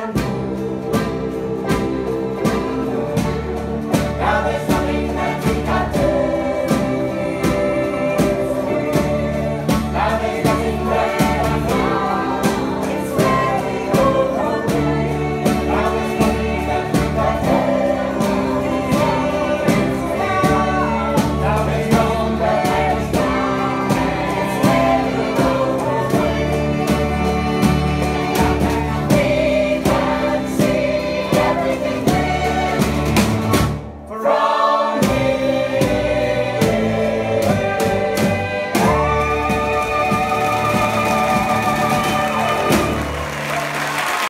everything that.